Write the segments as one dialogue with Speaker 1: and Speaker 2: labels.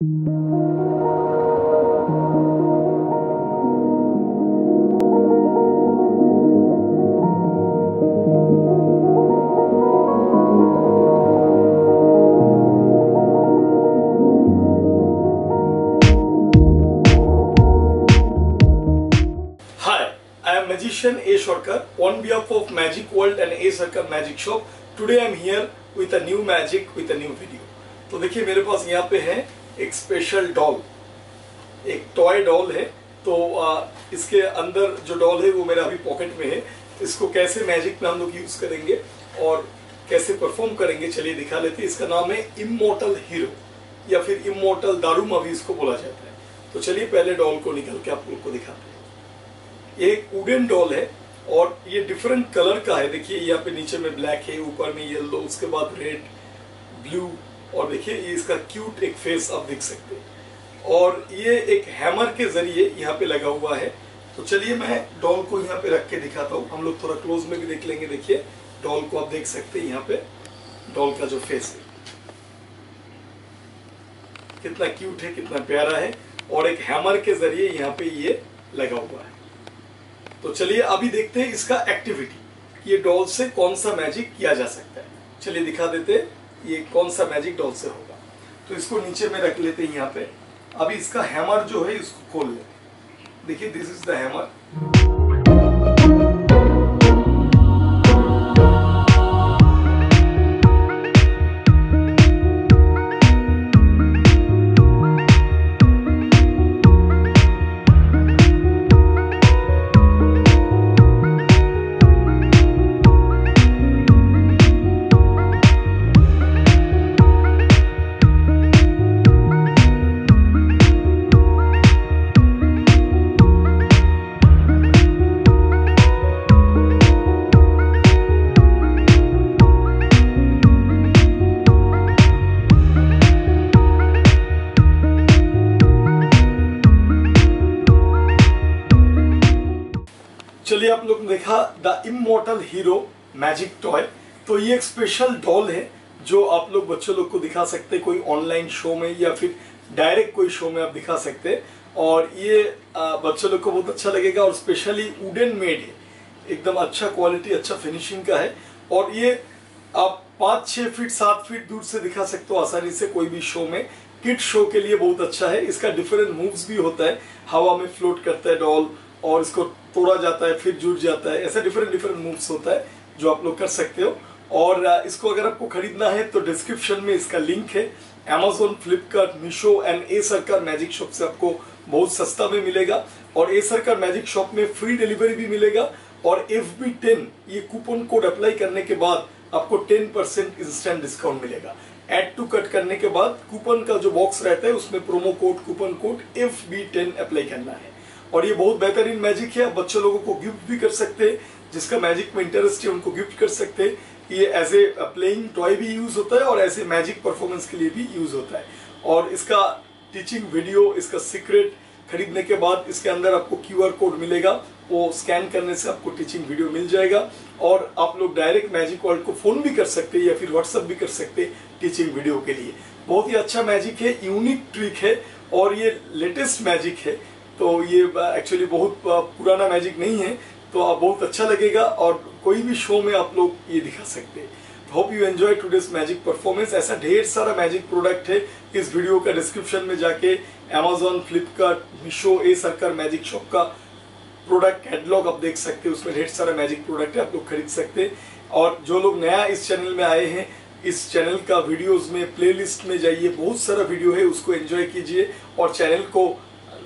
Speaker 1: Magician A Shorkar on behalf of Magic World and A Circle Magic Shop. Today I am here with a new magic with a new video. तो देखिए मेरे पास यहाँ पे है एक special doll एक toy doll है तो आ, इसके अंदर जो डॉल है वो मेरा अभी पॉकेट में है। इसको कैसे मैजिक में हम लोग यूज़ करेंगे और कैसे परफॉर्म करेंगे चलिए दिखा लेते हैं। इसका नाम है इमोटल हीरो या फिर इमोटल दारूम अभी इसको बोला जाता है। तो चलिए पहले डॉल को निकल के आप लोग को दिखाते हैं। ये एक वुडन डॉल है और ये डिफरेंट कलर का है। देखिए यहाँ पे नीचे में ब्लैक है ऊपर में येलो उसके बाद रेड ब्लू और देखिए, ये इसका क्यूट एक फेस आप देख सकते हैं। और ये एक हैमर के ज़रिए यहाँ पे लगा हुआ है। तो चलिए, मैं डॉल को यहाँ पे रख के दिखाता हूँ। हम लोग थोड़ा क्लोज में भी देख लेंगे। देखिए डॉल को आप देख सकते हैं यहाँ पे। डॉल का जो फेस है। कितना क्यूट है, कितना प्यारा है। और एक हैमर के ज़रिए यहाँ पे ये लगा हुआ है। तो चलिए, अभी देखते हैं इसका एक्टिविटी ये डॉल से कौन सा मैजिक किया जा सकता है। चलिए, दिखा देते हैं। ये कौन सा मैजिक डॉल से होगा? तो इसको नीचे में रख लेते हैं यहाँ पे। अभी इसका हैमर जो है, इसको खोल लेते देखिए दिस इज़ द हैमर चलिए आप लोग देखा the immortal hero magic toy तो ये एक स्पेशल डॉल है, जो आप लोग बच्चों लोग को दिखा सकते हैं, कोई ऑनलाइन शो में या फिर डायरेक्ट कोई शो में आप दिखा सकते हैं। और ये बच्चों लोग को बहुत अच्छा लगेगा और स्पेशली वुडन मेड है। एकदम अच्छा क्वालिटी अच्छा फिनिशिंग का है। और ये आप पाँच छः फीट सात फीट दूर से दिखा सकते हो आसानी से कोई भी शो में। किड शो के लिए बहुत अच्छा है। इसका डिफरेंट मूव्स भी होता है। हवा में फ्लोट करता है डॉल और इसको तोड़ा जाता है फिर जुड़ जाता है ऐसा डिफरेंट डिफरेंट मूव्स होता है जो आप लोग कर सकते हो। और इसको अगर आपको खरीदना है तो डिस्क्रिप्शन में इसका लिंक है। Amazon, Flipkart Meesho and A Sarkar magic shop से आपको बहुत सस्ता में मिलेगा। और ए सरकार मैजिक शॉप में फ्री डिलीवरी भी मिलेगा। और एफ़ बी टेन ये कूपन कोड अप्लाई करने के बाद आपको टेन परसेंट इंस्टेंट डिस्काउंट मिलेगा। एड टू कट करने के बाद कूपन का जो बॉक्स रहता है उसमें promo code coupon code F B ten apply करना है। और ये बहुत बेहतरीन मैजिक है, आप बच्चों लोगों को गिफ्ट भी कर सकते हैं, जिसका मैजिक में इंटरेस्ट है, उनको गिफ्ट कर सकते हैं ये एज ए प्लेइंग टॉय भी यूज़ होता है और ऐसे मैजिक परफॉर्मेंस के लिए भी यूज़ होता है। और इसका टीचिंग वीडियो इसका सीक्रेट खरीदने के बाद इसके अंदर आपको क्यू आर कोड मिलेगा, वो स्कैन करने से आपको टीचिंग वीडियो मिल जाएगा और आप लोग डायरेक्ट मैजिक वर्ल्ड को फ़ोन भी कर सकते हैं या फिर व्हाट्सअप भी कर सकते हैं टीचिंग वीडियो के लिए। बहुत ही अच्छा मैजिक है यूनिक ट्रिक है और ये लेटेस्ट मैजिक है। तो ये एक्चुअली बहुत पुराना मैजिक नहीं है तो आप बहुत अच्छा लगेगा और कोई भी शो में आप लोग ये दिखा सकते हैं। Hope you enjoy today's magic performance ऐसा ढेर सारा मैजिक प्रोडक्ट है इस वीडियो का डिस्क्रिप्शन में जाके Amazon, Flipkart Meesho A Sarkar magic shop का प्रोडक्ट कैटलॉग आप देख सकते हैं। उसमें ढेर सारा मैजिक प्रोडक्ट है आप लोग खरीद सकते हैं। और जो लोग नया इस चैनल में आए हैं इस चैनल का वीडियोस में प्लेलिस्ट में जाइए बहुत सारा वीडियो है उसको एंजॉय कीजिए और चैनल को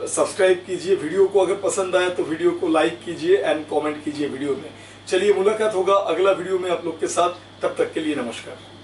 Speaker 1: सब्सक्राइब कीजिए, वीडियो को अगर पसंद आया तो वीडियो को लाइक कीजिए एंड कमेंट कीजिए वीडियो में। चलिए, मुलाकात होगा अगला वीडियो में आप लोग के साथ। तब तक के लिए नमस्कार।